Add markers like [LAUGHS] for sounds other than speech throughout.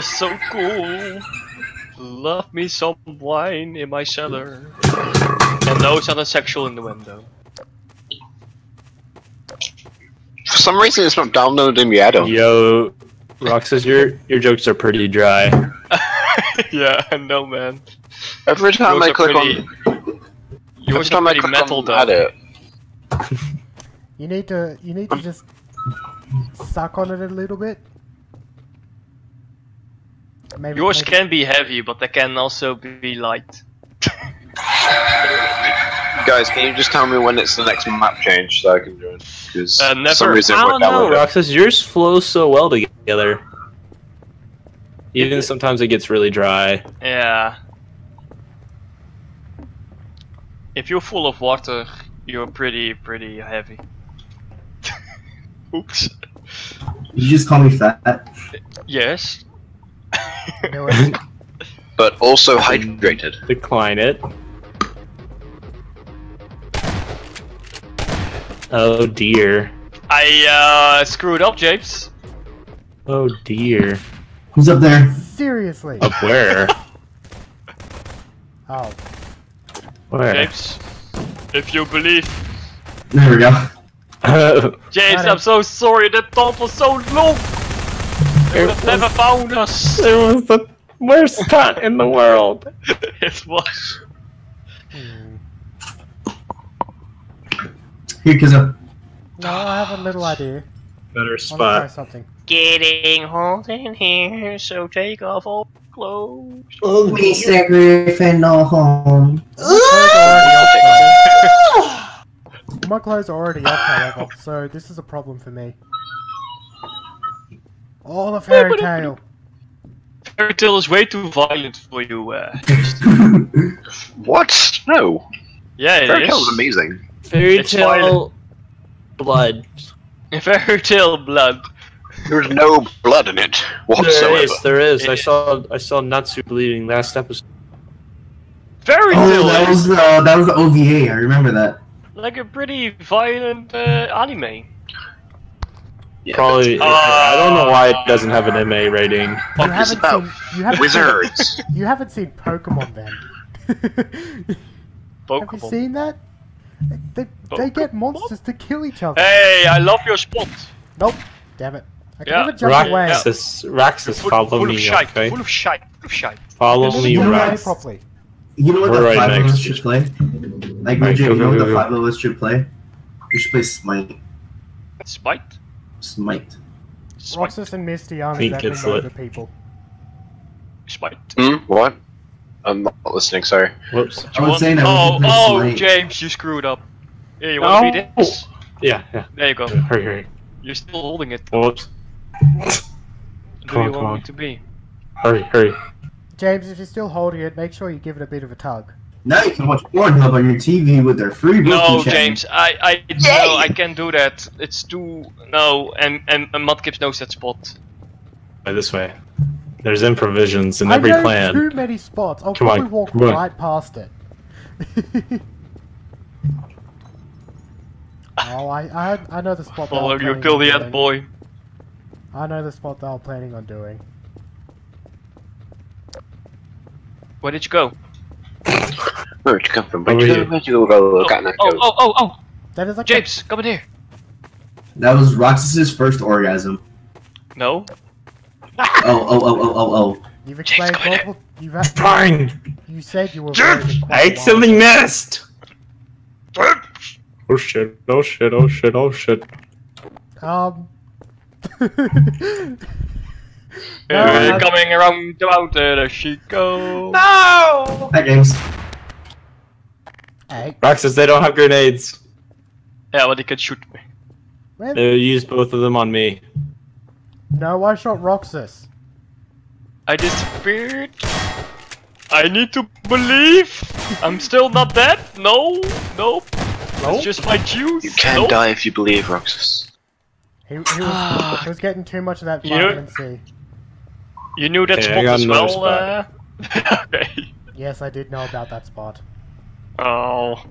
is so cool. Love me some wine in my cellar. And no sounded sexual in the window. For some reason, it's not downloading the add-on. Yo, Roxas, your your jokes are pretty dry. [LAUGHS] yeah, I know, man. Every time I click pretty- on, every time I click metal on though. it, You need to you need to just suck on it a little bit. Maybe Yours maybe- can be heavy, but they can also be light. [LAUGHS] guys, can you just tell me when it's the next map change so I can join? Because Uh, for some reason I don't know, download it. Roxas. Yours flows so well together. Even sometimes it gets really dry. Yeah. If you're full of water, you're pretty, pretty heavy. [LAUGHS] Oops. Did You just call me fat. Yes. Knew it. [LAUGHS] But also hydrated. Decline it. Oh dear. I uh, screwed up, James. Oh dear. Who's up there? Seriously. Up where? [LAUGHS] Oh. where? James. If you believe. There we go. [LAUGHS] James, I'm so sorry. That top was so long. They would have never found us. it was the worst cut in the world. [LAUGHS] it was. Here, Kizzo. No, I have a little idea. Better I try spot. something. Getting hot in here, so take off all clothes. Oh, Mr. Griffin, no home. My clothes are already up, however, so this is a problem for me. Oh, the fairy tail. Fairy tail is way too violent for you. Uh. [LAUGHS] What? No. Yeah, Fairy it Tail was is. amazing. Fairy It's tail blood. [LAUGHS] Fairy tail blood. There was no blood in it There whatsoever. is, there is. I Yeah. saw I saw Natsu bleeding last episode. Fairy Oh, tail that is was the that was the OVA. I remember that. like a pretty violent uh, anime. Yeah, Probably I don't know why it doesn't have an MA rating. You haven't about seen. You haven't Wizards. Seen, [LAUGHS] you haven't seen Pokemon then. [LAUGHS] Have you seen that? They, they get monsters to kill each other. Hey, I love your spot. Nope. Damn it. I can Yeah. never jump away. Roxas, Roxas, Full, follow full me, shite. okay? Full of shite. Full of shite. Follow me, jump Rax. properly. You know what We're the right five of next us should play? Like Alright, Major, go, you know go, what go, the five of us should play? We should play Smite. Spite. Smite. Spite. Roxas and Misty aren't Think exactly it's motor people. Smite. Hmm? What? I'm not listening, sorry. Whoops. I was saying that oh, we could play oh, Smite. James, you screwed up. Here, you want to Oh. be this? Yeah, yeah. There you go. Hurry, hurry. You're still holding it. Whoops. Do Come you come want on. me to be? Hurry, hurry. James, if you're still holding it, make sure you give it a bit of a tug. Now you can watch Pornhub on your TV with their free No, channel. James, I, I, no, I can't do that. It's too, no, and, and, and Mudkips knows that spot. By this way. There's improvisions in I every know plan. too many spots. I'll Come on, walk come on. right past it. [LAUGHS] oh, I, I, I know the spot. that Follow you planning till the end, boy. I know the spot that I'm planning on doing. Where did you go? Where'd you come from? Where'd Over you go? Where'd you go? Look at that Oh, oh, oh, oh, That is like James, come in here. That was Roxas's first orgasm. No? Oh, oh, oh, oh, oh, oh. You've explained come in here. multiple. You've had, Fine! you said you were. virgin quite I a while accidentally ago. missed! Oh shit, oh shit, oh shit, oh shit. Um. Uh, [LAUGHS] coming around the mountain, there she goes. Hi, James. Hey, Roxas, they don't have grenades. Yeah, but he can shoot me. where- They used both of them on me. no, I shot Roxas. I disappeared. I need to believe. I'm still not dead. No, nope. It's just my juice. You can nope. die if you believe, Roxas. He, he, was, he was getting too much of that You- vitamin C. You knew that Okay, spot as another well. Uh... [LAUGHS] okay. Yes, I did know about that spot. Oh.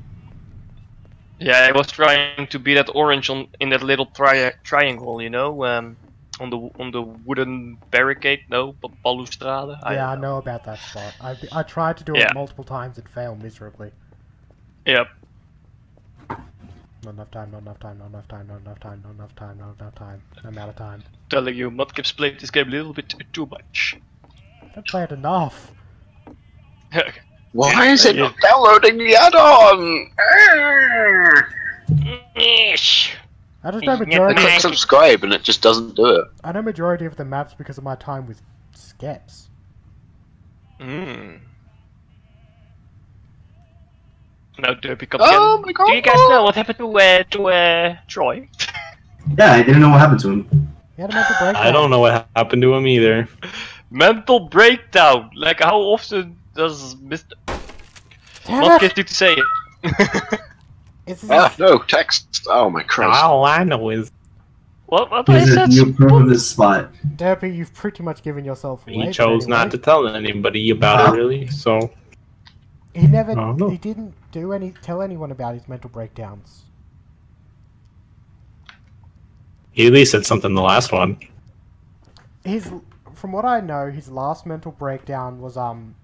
Yeah, I was trying to be that orange on in that little tri- triangle, you know. Um, On the on the wooden barricade, no, ba- balustrade. I yeah, I know. know about that spot. I I tried to do Yeah. it multiple times and failed miserably. Yep. Not enough time. Not enough time. Not enough time. Not enough time. Not enough time. Not enough time. I'm out of time. Telling you, Mudkip's played this game a little bit too much. I played enough. [LAUGHS] Why is it Yeah. not downloading the add-on? Arrgh. Yes. I just know Yeah, I majority. click subscribe and it just doesn't do it. I know majority of the maps because of my time with Skeps. Mm. Now Derpy comes Oh in. my god! Do you guys know what happened to uh, to uh, Troy? Yeah, I didn't know what happened to him. He had a mental breakdown. I don't know what happened to him either. [LAUGHS] Mental breakdown. Like how often does Mr. Damn Mudkip it! need to say it? Is this Ah, no, text. Oh my Christ. All I know is what? What Here's is a that? new proof of this spot. Derpy, you've pretty much given yourself away. he but chose not to tell anybody about it, really. So He never. I don't. He didn't do any. Tell anyone about his mental breakdowns. he at least said something the last one. His, from what I know, his last mental breakdown was um.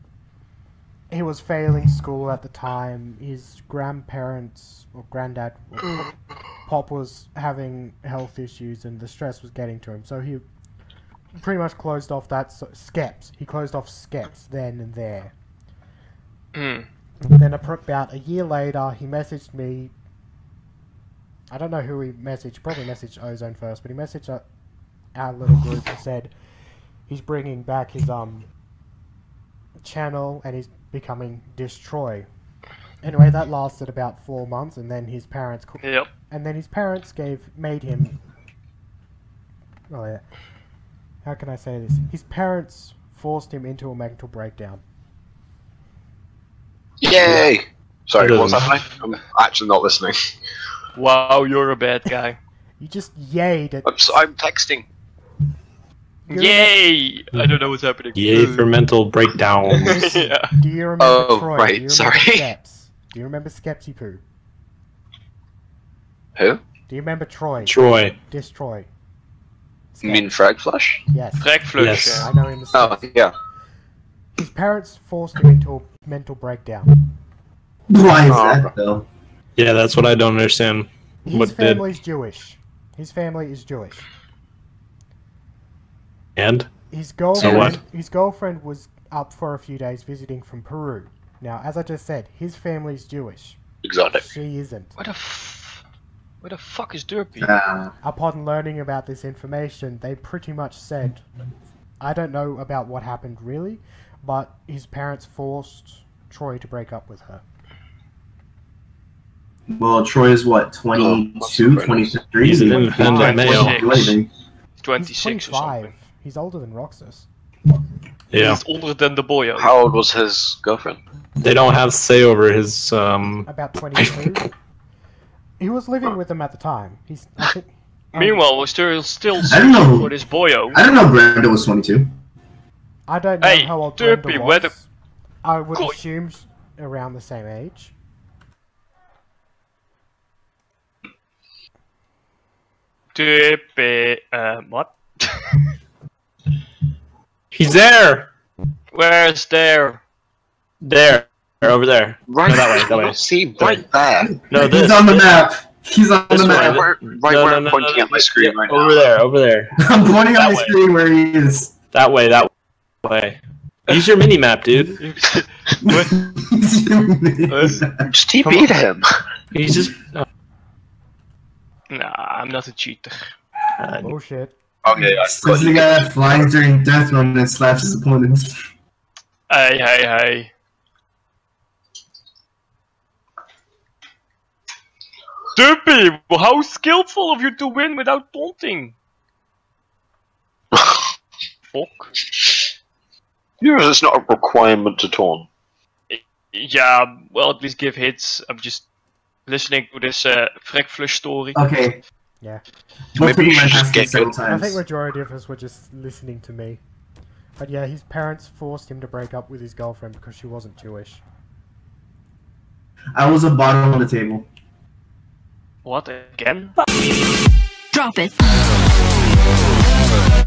He was failing school at the time. His grandparents or granddad, [COUGHS] Pop was having health issues, and the stress was getting to him. So he pretty much closed off that so, Skeps. He closed off Skeps then and there. Hmm. Then about a year later, he messaged me. I don't know who he messaged. Probably messaged Ozone first, but he messaged our, our little group and said he's bringing back his um channel and he's becoming Destroy. Anyway, that lasted about four months, and then his parents co- Yep. and then his parents gave made him. Oh yeah. How can I say this? His parents forced him into a mental breakdown. Yay! Sorry, It what's doesn't- happening? I'm actually not listening. Wow, you're a bad guy. You just yayed at. I'm, s- I'm texting. You're Yay! I don't know what's happening. Yay for mental breakdown. [LAUGHS] yeah. Do you remember Oh, Troy? right, Do you remember sorry. Skeps? [LAUGHS] Do you remember Skepsy Poo? Who? Do you remember Troy? Troy. Destroy. You mean Frag Flush? Yes. Frag flush. Yes. I yeah. know him as Oh, yeah. His parents forced him into a mental breakdown. Why is Oh, that though? Yeah, that's what I don't understand. His What did? family's Jewish. His family is Jewish. And His girlfriend, what? his girlfriend was up for a few days visiting from Peru. Now, as I just said, his family's Jewish. Exotic. She isn't. Where the Where the fuck is Derpy? Uh, Upon learning about this information, they pretty much said, I don't know about what happened really, but his parents forced Troy to break up with her. well, Troy is what, 22, 23? He's an He independent can't male. do anything. He's 26 or 25. Something. He's older than Roxas. yeah, He's older than the boy. How old was his girlfriend? they don't have say over his um. About 22. [LAUGHS] he was living with them at the time. He's. I think, um, Meanwhile, we're still still I don't searching know. for this boyo. I don't know Brando was 22. I don't know Hey, how old Derpy, Brenda where was. the- I would Cool. assume around the same age. Derpy. Uh, what? [LAUGHS] He's there. Where's there? There. Over there. Right No, that way, that way. See, right there. No, this. He's on the map. He's on This the way. map. Right, No, right no, where I'm no, pointing no, at my screen yeah, right Over now. there. Over there. [LAUGHS] I'm pointing That on my way. screen where he is. That way. That way. Use your mini map, dude. [LAUGHS] What? Just TP to him. He's just. uh, Nah, I'm not a cheater. uh, Bullshit. Okay, I This is the guy that flies during death run and slaps his opponents. Hey, hey, hey. Derpy, how skillful of you to win without taunting? [LAUGHS] Fuck. Yours is not a requirement to taunt. Yeah, well, at least give hits. I'm just listening to this uh, Flesh story. Okay. Yeah. Both Maybe you should just get good- I think times. majority of us were just listening to me. But yeah, his parents forced him to break up with his girlfriend because she wasn't Jewish. I was a bottom on the table. What again? Drop it. Forever.